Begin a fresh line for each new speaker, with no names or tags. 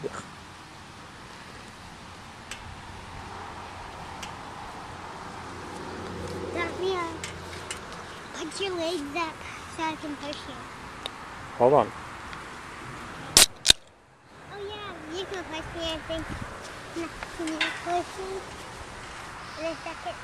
Daphne, put your legs up so I can push you.
Hold on.
Oh yeah, you can push me, I think. No, Can you push me? In a second.